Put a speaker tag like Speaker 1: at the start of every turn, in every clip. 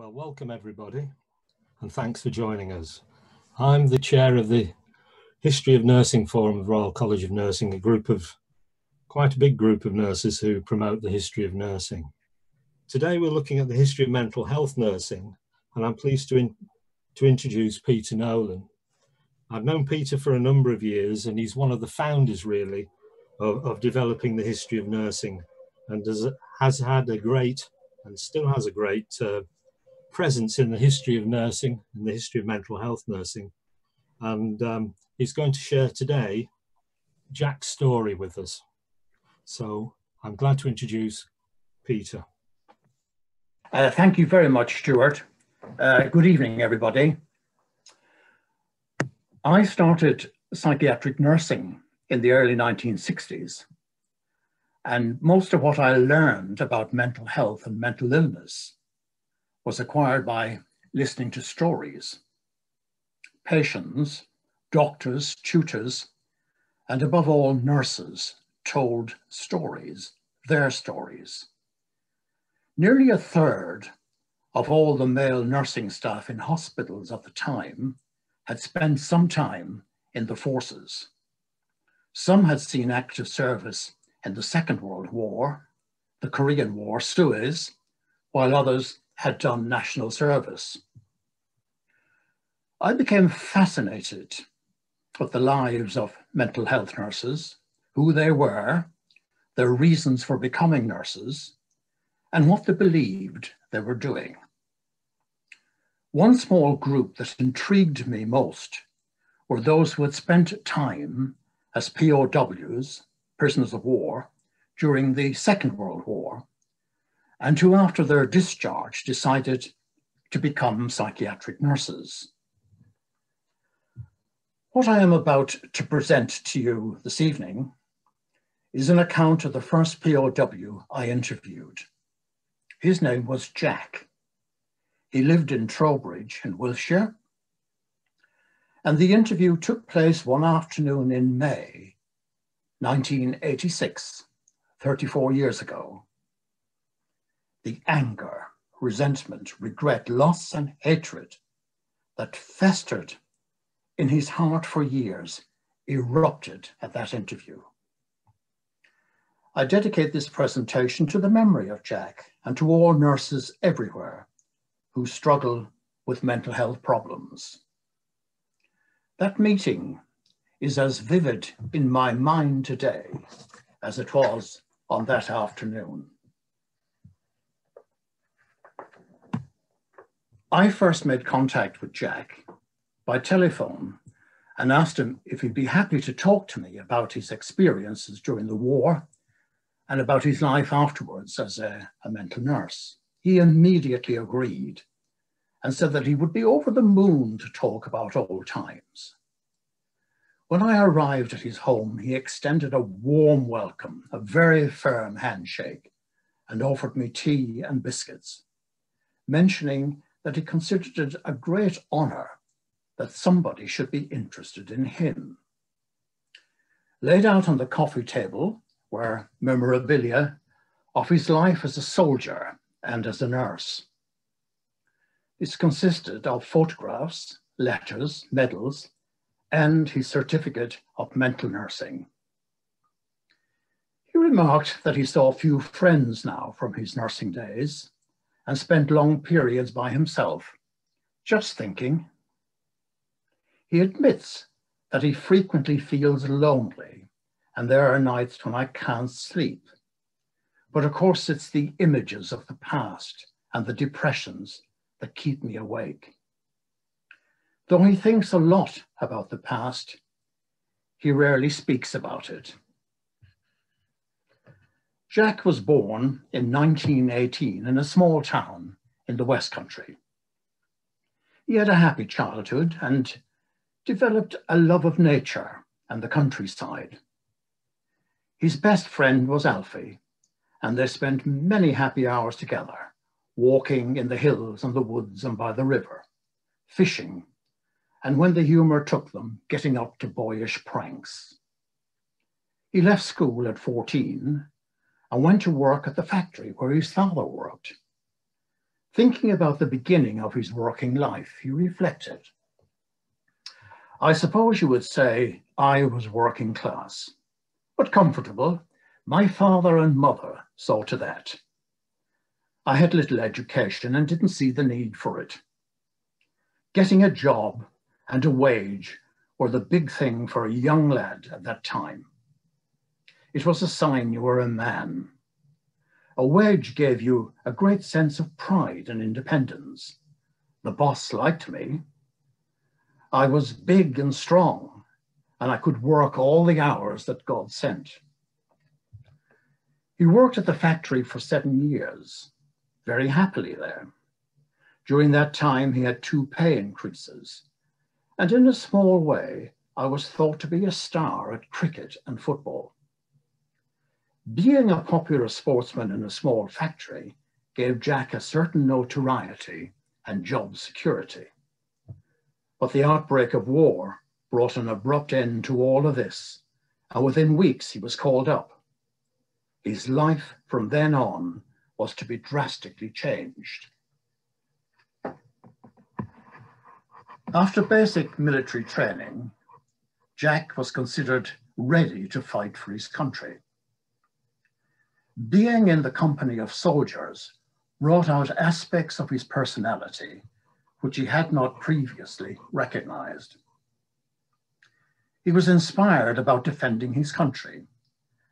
Speaker 1: Well, welcome everybody, and thanks for joining us. I'm the chair of the History of Nursing Forum of Royal College of Nursing, a group of quite a big group of nurses who promote the history of nursing. Today we're looking at the history of mental health nursing, and I'm pleased to, in, to introduce Peter Nolan. I've known Peter for a number of years, and he's one of the founders, really, of, of developing the history of nursing, and has, has had a great and still has a great uh, presence in the history of nursing and the history of mental health nursing. And um, he's going to share today Jack's story with us. So I'm glad to introduce Peter.
Speaker 2: Uh, thank you very much, Stuart. Uh, good evening, everybody. I started psychiatric nursing in the early 1960s. And most of what I learned about mental health and mental illness was acquired by listening to stories. Patients, doctors, tutors, and above all, nurses told stories, their stories. Nearly a third of all the male nursing staff in hospitals at the time had spent some time in the forces. Some had seen active service in the Second World War, the Korean War, Suez, while others had done national service. I became fascinated with the lives of mental health nurses, who they were, their reasons for becoming nurses, and what they believed they were doing. One small group that intrigued me most were those who had spent time as POWs, prisoners of war, during the Second World War and who, after their discharge, decided to become psychiatric nurses. What I am about to present to you this evening is an account of the first POW I interviewed. His name was Jack. He lived in Trowbridge in Wiltshire. And the interview took place one afternoon in May 1986, 34 years ago the anger, resentment, regret, loss, and hatred that festered in his heart for years erupted at that interview. I dedicate this presentation to the memory of Jack and to all nurses everywhere who struggle with mental health problems. That meeting is as vivid in my mind today as it was on that afternoon. I first made contact with Jack by telephone and asked him if he'd be happy to talk to me about his experiences during the war and about his life afterwards as a, a mental nurse. He immediately agreed and said that he would be over the moon to talk about old times. When I arrived at his home, he extended a warm welcome, a very firm handshake, and offered me tea and biscuits, mentioning that he considered it a great honor that somebody should be interested in him. Laid out on the coffee table were memorabilia of his life as a soldier and as a nurse. This consisted of photographs, letters, medals, and his certificate of mental nursing. He remarked that he saw few friends now from his nursing days, and spent long periods by himself, just thinking. He admits that he frequently feels lonely, and there are nights when I can't sleep. But of course, it's the images of the past and the depressions that keep me awake. Though he thinks a lot about the past, he rarely speaks about it. Jack was born in 1918 in a small town in the West Country. He had a happy childhood and developed a love of nature and the countryside. His best friend was Alfie, and they spent many happy hours together, walking in the hills and the woods and by the river, fishing, and when the humour took them, getting up to boyish pranks. He left school at 14 and went to work at the factory where his father worked. Thinking about the beginning of his working life, he reflected. I suppose you would say I was working class, but comfortable. My father and mother saw to that. I had little education and didn't see the need for it. Getting a job and a wage were the big thing for a young lad at that time. It was a sign you were a man. A wedge gave you a great sense of pride and independence. The boss liked me, I was big and strong, and I could work all the hours that God sent. He worked at the factory for seven years, very happily there. During that time, he had two pay increases, and in a small way, I was thought to be a star at cricket and football. Being a popular sportsman in a small factory gave Jack a certain notoriety and job security. But the outbreak of war brought an abrupt end to all of this, and within weeks he was called up. His life from then on was to be drastically changed. After basic military training, Jack was considered ready to fight for his country. Being in the company of soldiers brought out aspects of his personality which he had not previously recognized. He was inspired about defending his country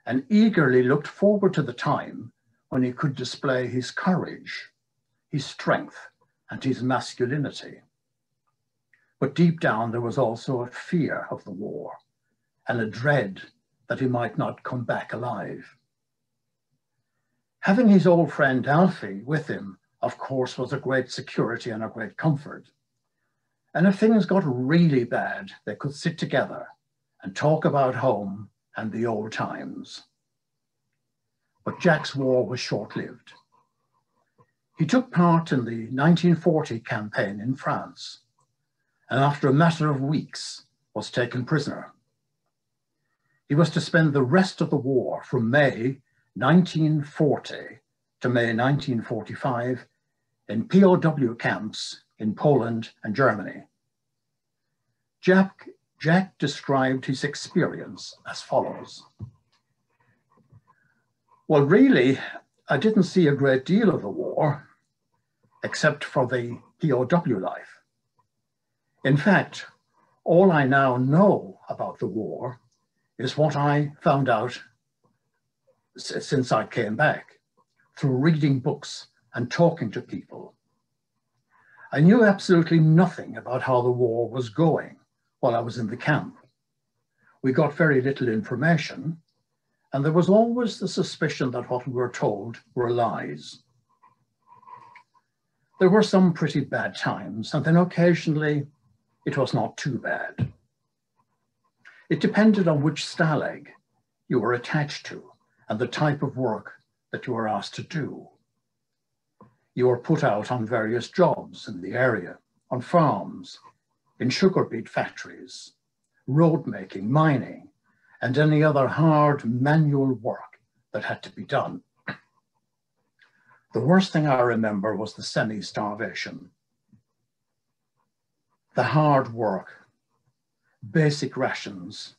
Speaker 2: and eagerly looked forward to the time when he could display his courage, his strength, and his masculinity. But deep down, there was also a fear of the war and a dread that he might not come back alive. Having his old friend Alfie with him of course, was a great security and a great comfort. And if things got really bad, they could sit together and talk about home and the old times. But Jack's war was short lived. He took part in the 1940 campaign in France, and after a matter of weeks was taken prisoner. He was to spend the rest of the war from May 1940 to May 1945 in POW camps in Poland and Germany. Jack, Jack described his experience as follows. Well, really, I didn't see a great deal of the war, except for the POW life. In fact, all I now know about the war is what I found out since I came back through reading books and talking to people. I knew absolutely nothing about how the war was going while I was in the camp. We got very little information, and there was always the suspicion that what we were told were lies. There were some pretty bad times, and then occasionally it was not too bad. It depended on which stalag you were attached to and the type of work that you are asked to do. You are put out on various jobs in the area, on farms, in sugar beet factories, road making, mining, and any other hard manual work that had to be done. The worst thing I remember was the semi-starvation. The hard work, basic rations,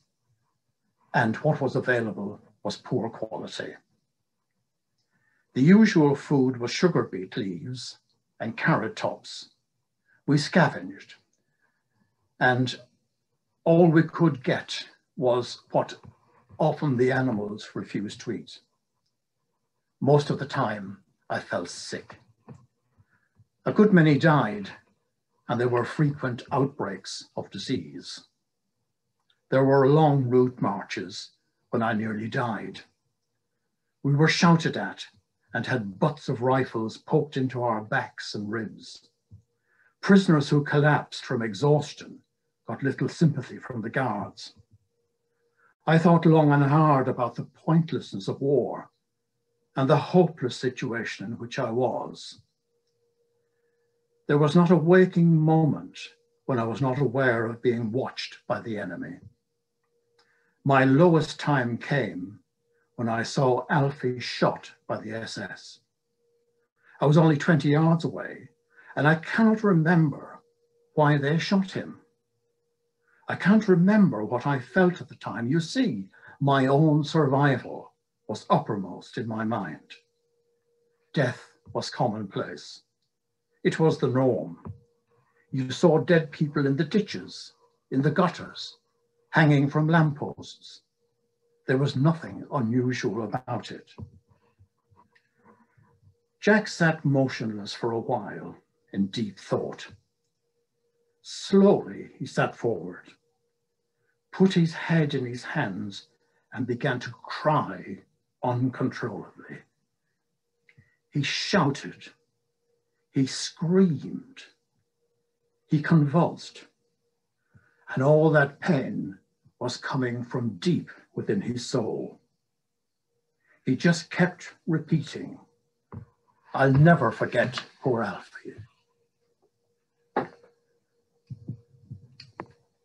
Speaker 2: and what was available was poor quality. The usual food was sugar beet leaves and carrot tops. We scavenged, and all we could get was what often the animals refused to eat. Most of the time, I felt sick. A good many died, and there were frequent outbreaks of disease. There were long route marches when I nearly died. We were shouted at and had butts of rifles poked into our backs and ribs. Prisoners who collapsed from exhaustion got little sympathy from the guards. I thought long and hard about the pointlessness of war and the hopeless situation in which I was. There was not a waking moment when I was not aware of being watched by the enemy. My lowest time came when I saw Alfie shot by the SS. I was only 20 yards away, and I cannot remember why they shot him. I can't remember what I felt at the time. You see, my own survival was uppermost in my mind. Death was commonplace. It was the norm. You saw dead people in the ditches, in the gutters, hanging from lampposts. There was nothing unusual about it. Jack sat motionless for a while in deep thought. Slowly, he sat forward, put his head in his hands, and began to cry uncontrollably. He shouted, he screamed, he convulsed, and all that pain was coming from deep within his soul. He just kept repeating, I'll never forget poor Alfie.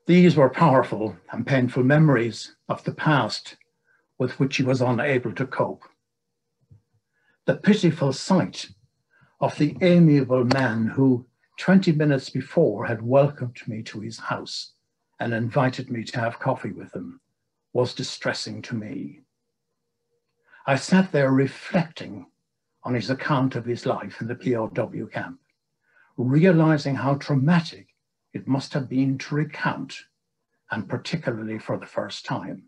Speaker 2: These were powerful and painful memories of the past with which he was unable to cope. The pitiful sight of the amiable man who 20 minutes before had welcomed me to his house and invited me to have coffee with him was distressing to me. I sat there reflecting on his account of his life in the POW camp, realizing how traumatic it must have been to recount, and particularly for the first time.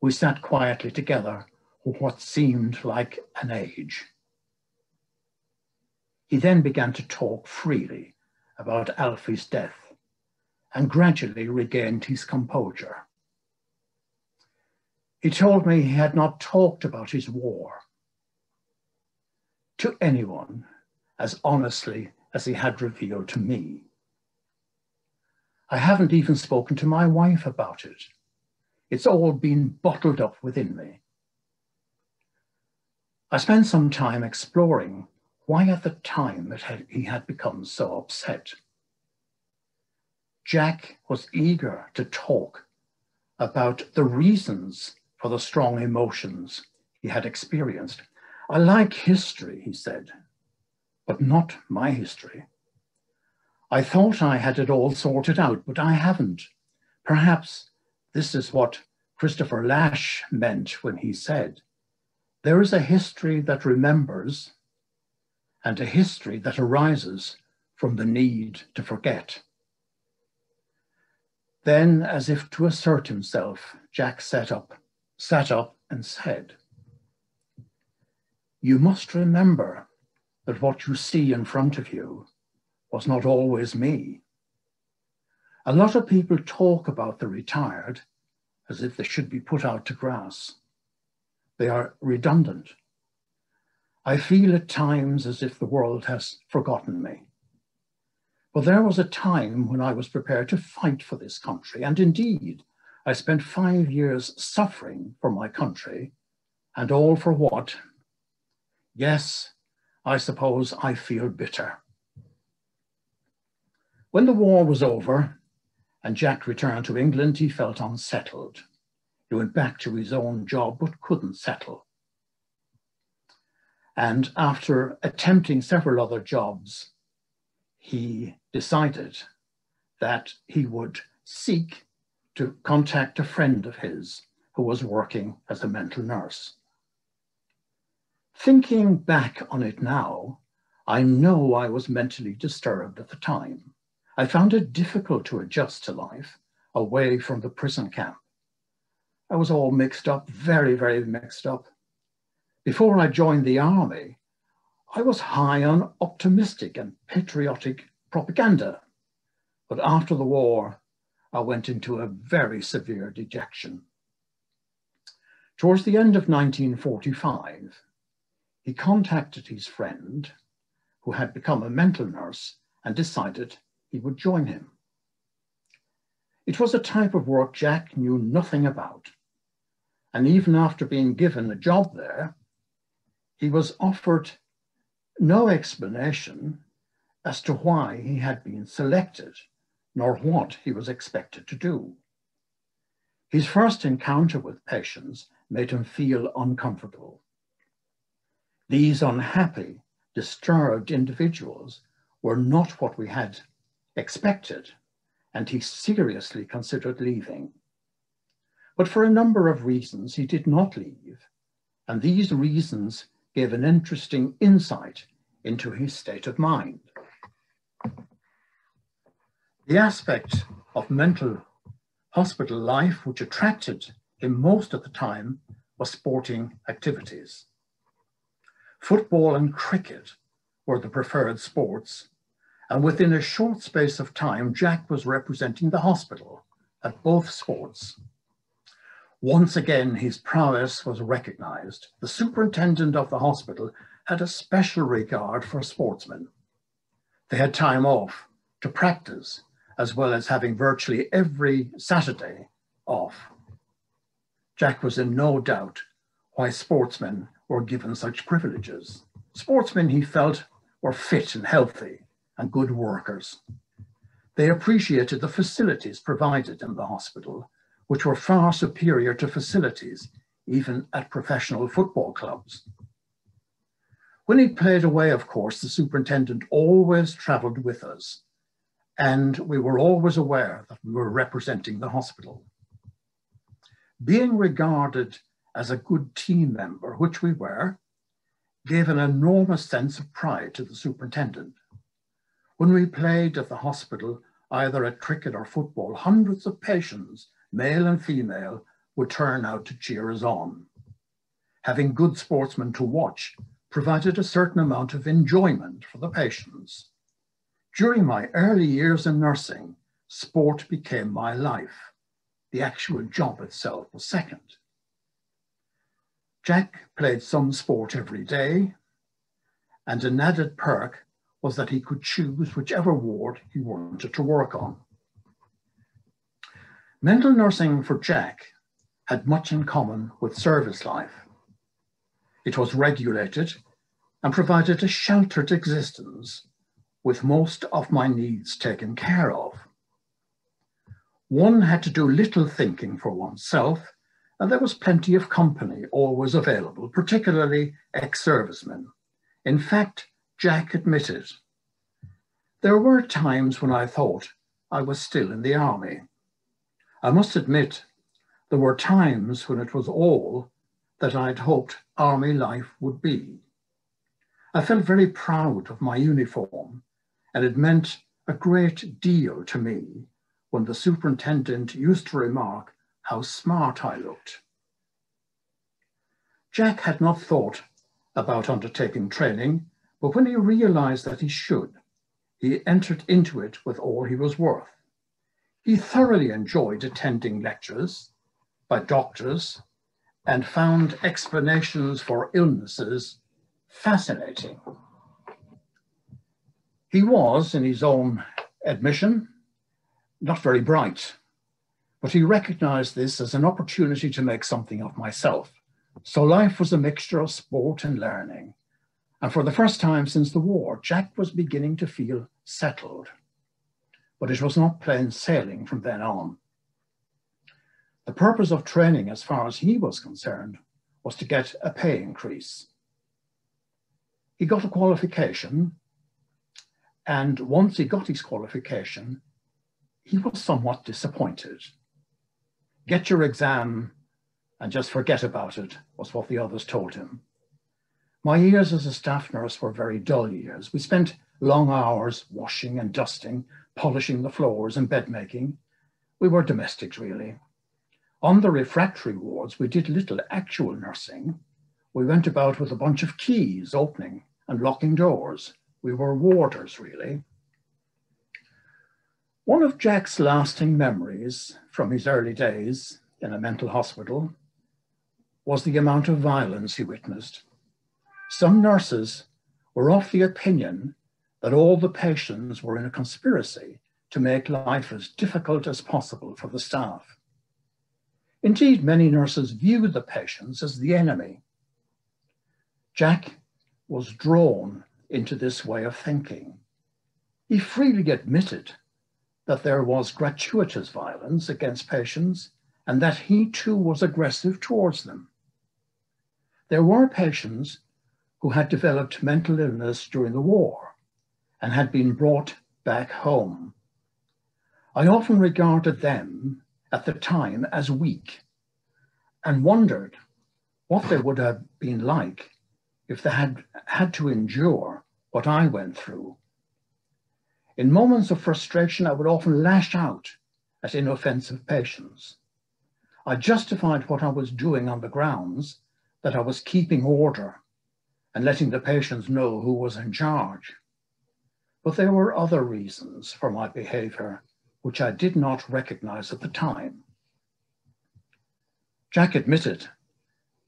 Speaker 2: We sat quietly together for what seemed like an age. He then began to talk freely about Alfie's death and gradually regained his composure. He told me he had not talked about his war to anyone as honestly as he had revealed to me. I haven't even spoken to my wife about it. It's all been bottled up within me. I spent some time exploring why at the time that he had become so upset. Jack was eager to talk about the reasons for the strong emotions he had experienced I like history, he said, but not my history. I thought I had it all sorted out, but I haven't. Perhaps this is what Christopher Lasch meant when he said, there is a history that remembers and a history that arises from the need to forget. Then, as if to assert himself, Jack sat up, sat up and said, you must remember that what you see in front of you was not always me. A lot of people talk about the retired as if they should be put out to grass. They are redundant. I feel at times as if the world has forgotten me. But there was a time when I was prepared to fight for this country, and indeed, I spent five years suffering for my country, and all for what? Yes, I suppose I feel bitter. When the war was over and Jack returned to England, he felt unsettled. He went back to his own job but couldn't settle. And after attempting several other jobs, he decided that he would seek to contact a friend of his who was working as a mental nurse. Thinking back on it now, I know I was mentally disturbed at the time. I found it difficult to adjust to life away from the prison camp. I was all mixed up, very, very mixed up. Before I joined the army, I was high on optimistic and patriotic propaganda. But after the war, I went into a very severe dejection. Towards the end of 1945, he contacted his friend, who had become a mental nurse, and decided he would join him. It was a type of work Jack knew nothing about. And even after being given a job there, he was offered no explanation as to why he had been selected, nor what he was expected to do. His first encounter with patients made him feel uncomfortable. These unhappy, disturbed individuals were not what we had expected, and he seriously considered leaving. But for a number of reasons, he did not leave, and these reasons gave an interesting insight into his state of mind. The aspect of mental hospital life which attracted him most of the time was sporting activities. Football and cricket were the preferred sports, and within a short space of time, Jack was representing the hospital at both sports. Once again, his prowess was recognized. The superintendent of the hospital had a special regard for sportsmen. They had time off to practice, as well as having virtually every Saturday off. Jack was in no doubt why sportsmen were given such privileges. Sportsmen, he felt, were fit and healthy and good workers. They appreciated the facilities provided in the hospital, which were far superior to facilities even at professional football clubs. When he played away, of course, the superintendent always traveled with us, and we were always aware that we were representing the hospital. Being regarded as a good team member, which we were, gave an enormous sense of pride to the superintendent. When we played at the hospital, either at cricket or football, hundreds of patients, male and female, would turn out to cheer us on. Having good sportsmen to watch provided a certain amount of enjoyment for the patients. During my early years in nursing, sport became my life. The actual job itself was second. Jack played some sport every day, and an added perk was that he could choose whichever ward he wanted to work on. Mental nursing for Jack had much in common with service life. It was regulated and provided a sheltered existence with most of my needs taken care of. One had to do little thinking for oneself, and there was plenty of company always available, particularly ex-servicemen. In fact, Jack admitted, there were times when I thought I was still in the army. I must admit, there were times when it was all that I'd hoped army life would be. I felt very proud of my uniform and it meant a great deal to me when the superintendent used to remark how smart I looked. Jack had not thought about undertaking training, but when he realized that he should, he entered into it with all he was worth. He thoroughly enjoyed attending lectures by doctors and found explanations for illnesses fascinating. He was, in his own admission, not very bright, but he recognized this as an opportunity to make something of myself. So life was a mixture of sport and learning. And for the first time since the war, Jack was beginning to feel settled. But it was not plain sailing from then on. The purpose of training, as far as he was concerned, was to get a pay increase. He got a qualification, and once he got his qualification, he was somewhat disappointed. Get your exam and just forget about it, was what the others told him. My years as a staff nurse were very dull years. We spent long hours washing and dusting, polishing the floors and bed making. We were domestics, really. On the refractory wards, we did little actual nursing. We went about with a bunch of keys, opening and locking doors. We were warders, really. One of Jack's lasting memories from his early days in a mental hospital was the amount of violence he witnessed. Some nurses were of the opinion that all the patients were in a conspiracy to make life as difficult as possible for the staff. Indeed, many nurses viewed the patients as the enemy. Jack was drawn into this way of thinking. He freely admitted that there was gratuitous violence against patients and that he too was aggressive towards them. There were patients who had developed mental illness during the war and had been brought back home. I often regarded them at the time as weak and wondered what they would have been like if they had had to endure what I went through. In moments of frustration, I would often lash out at inoffensive patients. I justified what I was doing on the grounds that I was keeping order and letting the patients know who was in charge. But there were other reasons for my behavior which I did not recognize at the time. Jack admitted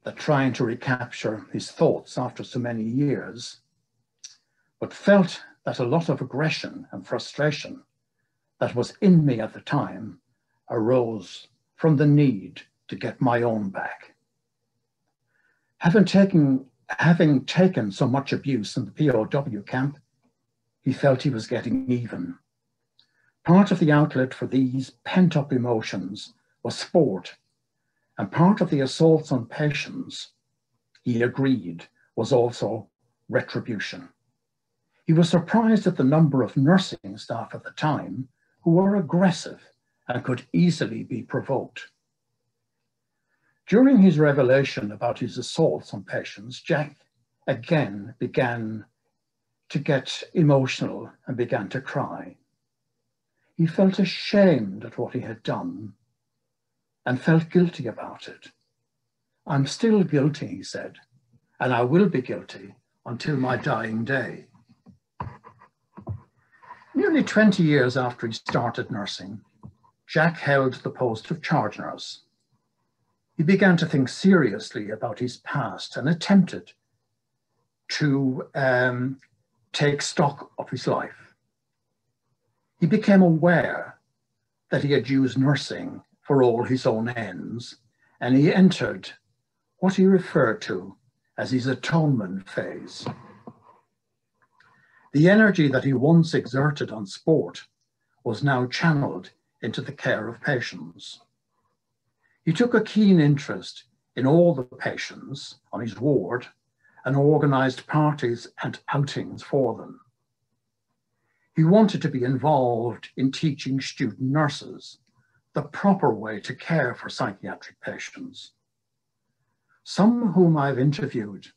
Speaker 2: that trying to recapture his thoughts after so many years, but felt that a lot of aggression and frustration that was in me at the time arose from the need to get my own back. Having taken, having taken so much abuse in the POW camp, he felt he was getting even. Part of the outlet for these pent up emotions was sport, and part of the assaults on patients, he agreed, was also retribution. He was surprised at the number of nursing staff at the time who were aggressive and could easily be provoked. During his revelation about his assaults on patients, Jack again began to get emotional and began to cry. He felt ashamed at what he had done and felt guilty about it. I'm still guilty, he said, and I will be guilty until my dying day. Nearly 20 years after he started nursing, Jack held the post of charge nurse he began to think seriously about his past and attempted to um, take stock of his life. He became aware that he had used nursing for all his own ends, and he entered what he referred to as his atonement phase. The energy that he once exerted on sport was now channeled into the care of patients. He took a keen interest in all the patients on his ward and organised parties and outings for them. He wanted to be involved in teaching student nurses the proper way to care for psychiatric patients. Some whom I've interviewed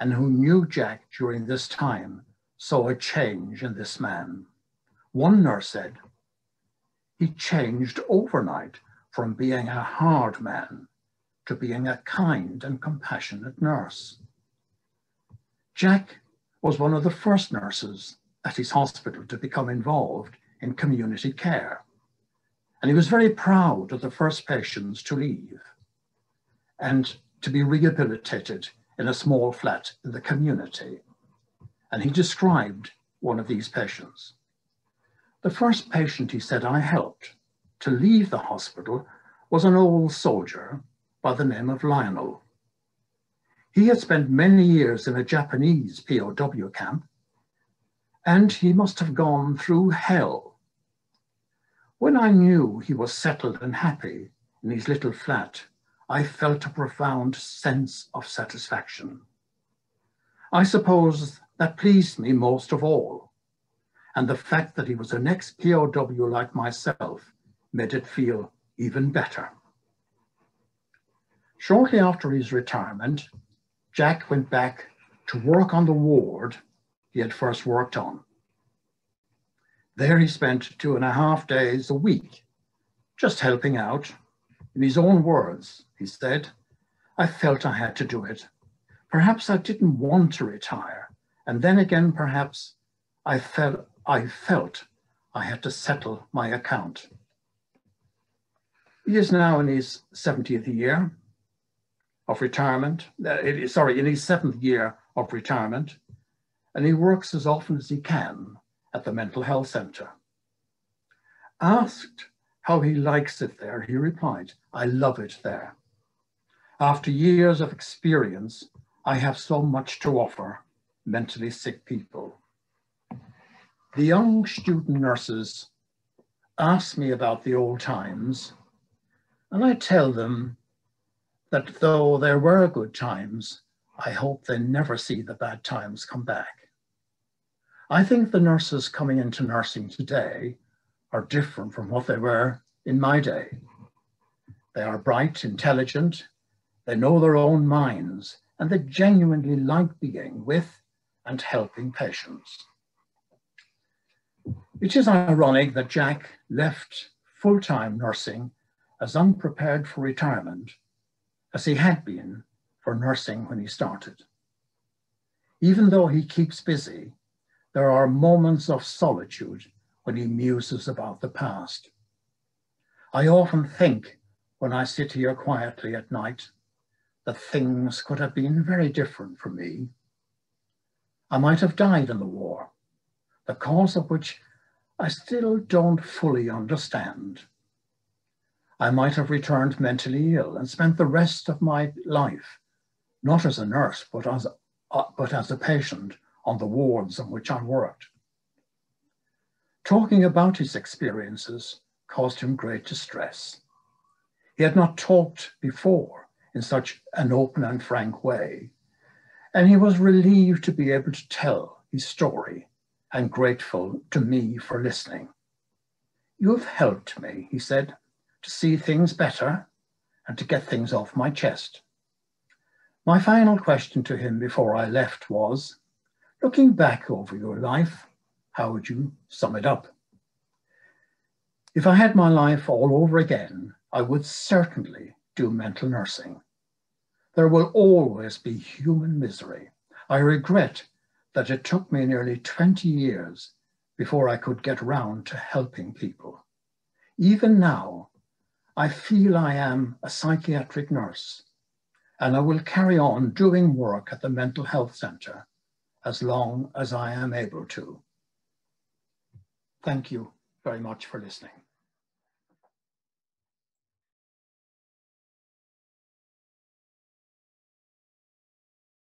Speaker 2: and who knew Jack during this time saw a change in this man. One nurse said, he changed overnight from being a hard man to being a kind and compassionate nurse. Jack was one of the first nurses at his hospital to become involved in community care. And he was very proud of the first patients to leave and to be rehabilitated in a small flat in the community. And he described one of these patients. The first patient he said I helped to leave the hospital was an old soldier by the name of Lionel. He had spent many years in a Japanese POW camp, and he must have gone through hell. When I knew he was settled and happy in his little flat, I felt a profound sense of satisfaction. I suppose that pleased me most of all, and the fact that he was an ex-POW like myself made it feel even better. Shortly after his retirement, Jack went back to work on the ward he had first worked on. There he spent two and a half days a week, just helping out. In his own words, he said, I felt I had to do it. Perhaps I didn't want to retire. And then again, perhaps I felt I felt I had to settle my account. He is now in his 70th year of retirement, uh, sorry, in his seventh year of retirement, and he works as often as he can at the mental health center. Asked how he likes it there, he replied, I love it there. After years of experience, I have so much to offer mentally sick people. The young student nurses ask me about the old times and I tell them that though there were good times, I hope they never see the bad times come back. I think the nurses coming into nursing today are different from what they were in my day. They are bright, intelligent, they know their own minds, and they genuinely like being with and helping patients. It is ironic that Jack left full-time nursing as unprepared for retirement as he had been for nursing when he started. Even though he keeps busy, there are moments of solitude when he muses about the past. I often think when I sit here quietly at night that things could have been very different for me. I might have died in the war, the cause of which I still don't fully understand. I might have returned mentally ill and spent the rest of my life, not as a nurse, but as, uh, but as a patient on the wards on which I worked. Talking about his experiences caused him great distress. He had not talked before in such an open and frank way. And he was relieved to be able to tell his story and grateful to me for listening. You have helped me, he said, to see things better and to get things off my chest. My final question to him before I left was, looking back over your life, how would you sum it up? If I had my life all over again, I would certainly do mental nursing. There will always be human misery. I regret that it took me nearly 20 years before I could get round to helping people. Even now, I feel I am a psychiatric nurse and I will carry on doing work at the mental health centre as long as I am able to. Thank you very much for listening.